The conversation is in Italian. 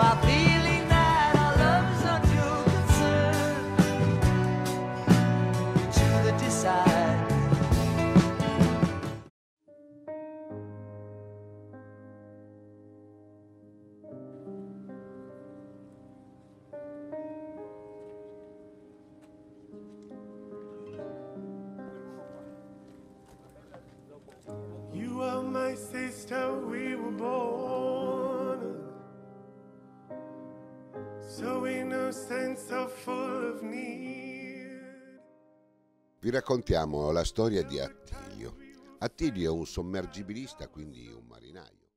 about so innocent, so full of need. Vi raccontiamo la storia di Attilio. Attilio è un sommergibilista, quindi un marinaio.